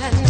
man.